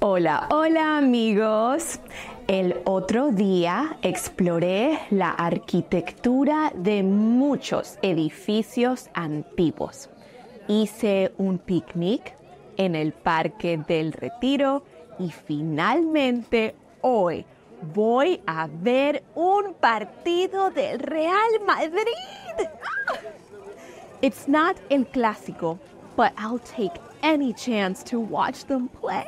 Hola, hola amigos. El otro día exploré la arquitectura de muchos edificios antiguos. Hice un picnic en el Parque del Retiro y finalmente hoy voy a ver un partido del Real Madrid. It's not el clásico, but I'll take any chance to watch them play.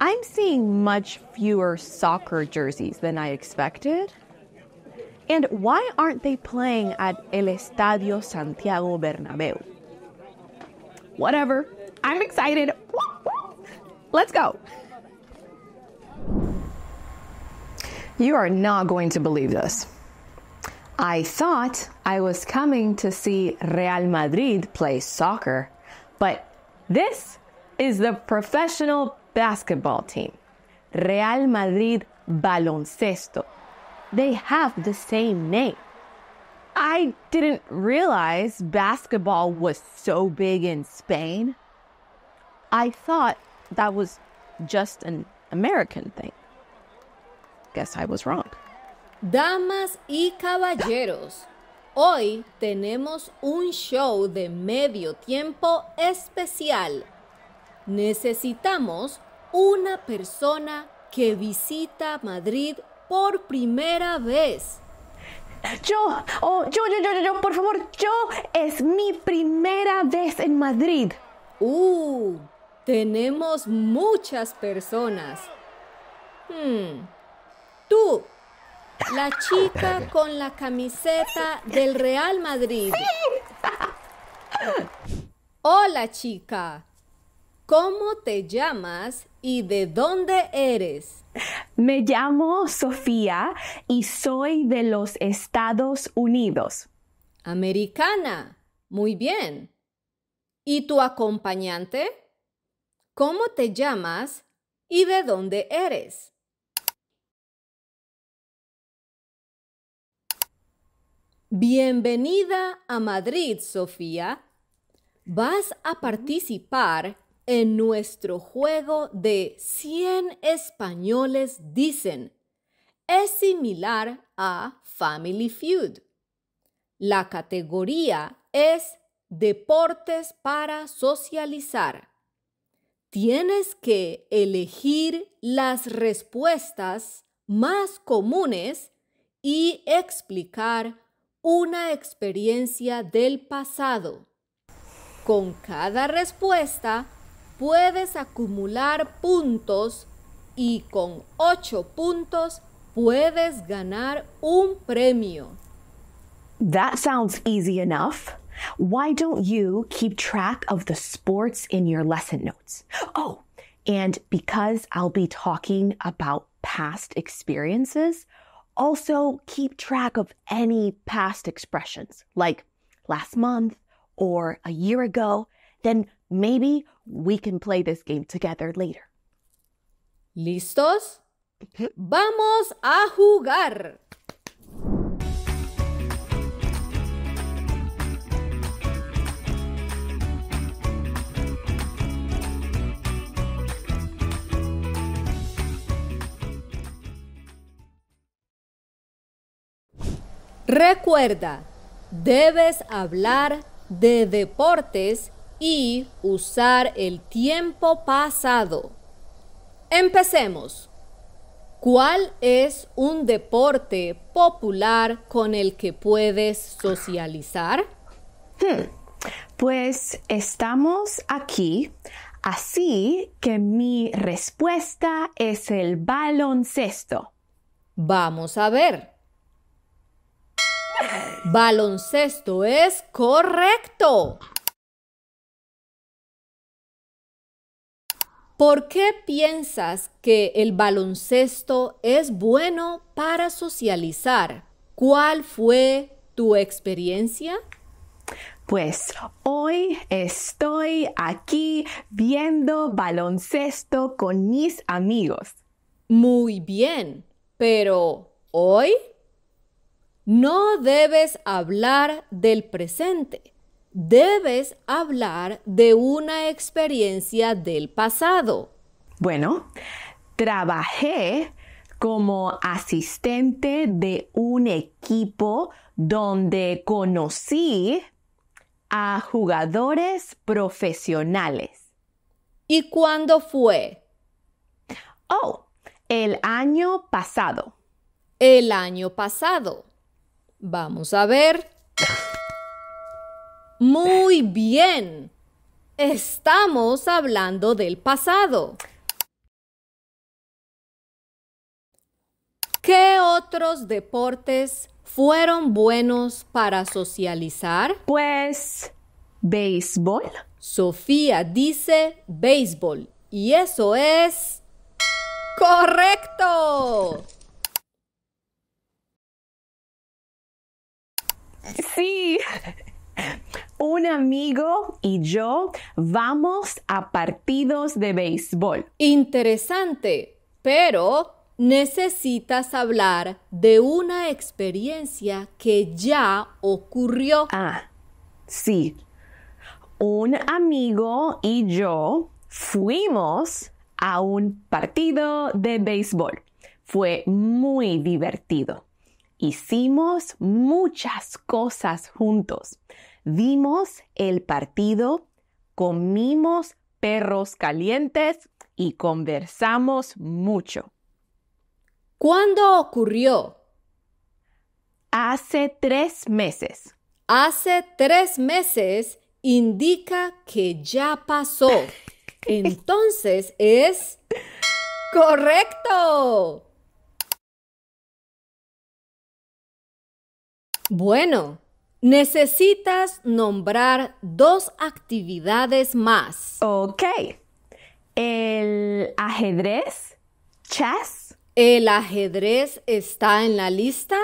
I'm seeing much fewer soccer jerseys than I expected. And why aren't they playing at El Estadio Santiago Bernabeu? Whatever. I'm excited. Let's go. You are not going to believe this. I thought I was coming to see Real Madrid play soccer, but this is the professional basketball team, Real Madrid Baloncesto. They have the same name. I didn't realize basketball was so big in Spain. I thought that was just an American thing. Guess I was wrong. Damas y caballeros, hoy tenemos un show de medio tiempo especial. Necesitamos una persona que visita Madrid por primera vez. Yo, oh, yo, yo, yo, yo, por favor, yo es mi primera vez en Madrid. Uh, tenemos muchas personas. Hmm. Tú, la chica con la camiseta del Real Madrid. Hola, chica. ¿Cómo te llamas y de dónde eres? Me llamo Sofía y soy de los Estados Unidos. Americana. Muy bien. ¿Y tu acompañante? ¿Cómo te llamas y de dónde eres? Bienvenida a Madrid, Sofía. Vas a participar en nuestro juego de 100 españoles dicen. Es similar a Family Feud. La categoría es deportes para socializar. Tienes que elegir las respuestas más comunes y explicar una experiencia del pasado. Con cada respuesta puedes acumular puntos y con 8 puntos puedes ganar un premio. That sounds easy enough. Why don't you keep track of the sports in your lesson notes? Oh, and because I'll be talking about past experiences, also keep track of any past expressions like last month or a year ago. Then maybe we can play this game together later. ¿Listos? Vamos a jugar. Recuerda, debes hablar de deportes y usar el tiempo pasado. Empecemos. ¿Cuál es un deporte popular con el que puedes socializar? Hmm. Pues estamos aquí, así que mi respuesta es el baloncesto. Vamos a ver. Baloncesto es correcto. ¿Por qué piensas que el baloncesto es bueno para socializar? ¿Cuál fue tu experiencia? Pues hoy estoy aquí viendo baloncesto con mis amigos. Muy bien, pero ¿hoy? No debes hablar del presente. Debes hablar de una experiencia del pasado. Bueno, trabajé como asistente de un equipo donde conocí a jugadores profesionales. ¿Y cuándo fue? Oh, el año pasado. El año pasado. Vamos a ver. Muy bien. Estamos hablando del pasado. ¿Qué otros deportes fueron buenos para socializar? Pues, béisbol. Sofía dice béisbol y eso es correcto. Sí. Un amigo y yo vamos a partidos de béisbol. Interesante, pero necesitas hablar de una experiencia que ya ocurrió. Ah, sí. Un amigo y yo fuimos a un partido de béisbol. Fue muy divertido. Hicimos muchas cosas juntos. Vimos el partido, comimos perros calientes y conversamos mucho. ¿Cuándo ocurrió? Hace tres meses. Hace tres meses indica que ya pasó. Entonces es correcto. Bueno, necesitas nombrar dos actividades más. Ok. El ajedrez, chess. ¿El ajedrez está en la lista?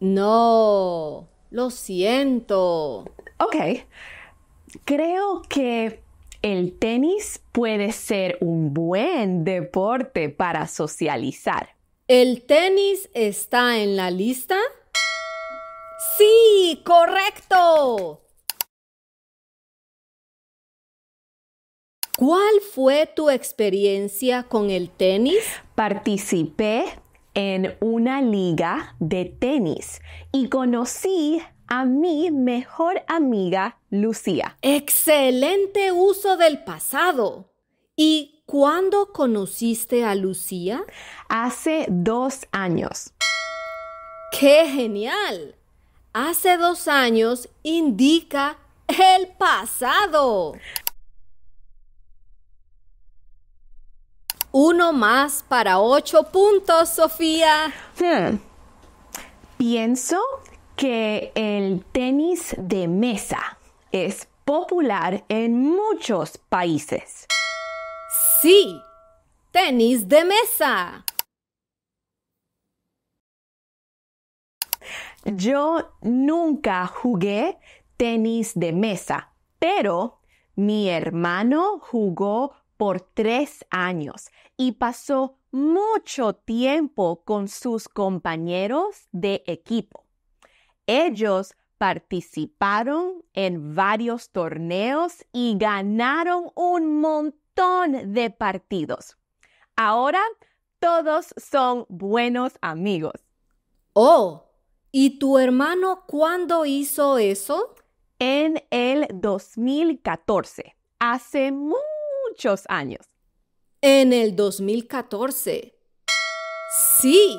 No, lo siento. Ok. Creo que el tenis puede ser un buen deporte para socializar. ¿El tenis está en la lista? Sí, correcto. ¿Cuál fue tu experiencia con el tenis? Participé en una liga de tenis y conocí a mi mejor amiga Lucía. Excelente uso del pasado. ¿Y cuándo conociste a Lucía? Hace dos años. ¡Qué genial! Hace dos años indica el pasado. Uno más para ocho puntos, Sofía. Hmm. Pienso que el tenis de mesa es popular en muchos países. Sí, tenis de mesa. Yo nunca jugué tenis de mesa, pero mi hermano jugó por tres años y pasó mucho tiempo con sus compañeros de equipo. Ellos participaron en varios torneos y ganaron un montón de partidos. Ahora todos son buenos amigos. Oh, ¿y tu hermano cuándo hizo eso? En el 2014, hace muchos años. En el 2014. Sí,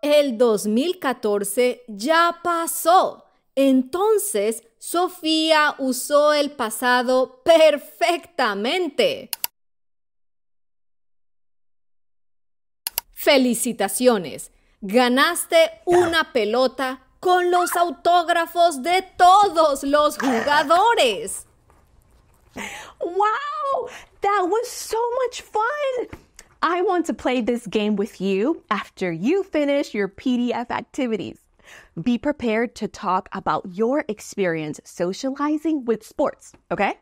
el 2014 ya pasó. Entonces, Sofía usó el pasado perfectamente. Felicitaciones. Ganaste una pelota con los autógrafos de todos los jugadores. Wow, that was so much fun. I want to play this game with you after you finish your PDF activities. Be prepared to talk about your experience socializing with sports, okay?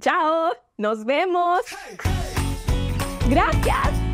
Chao, nos vemos. Gracias.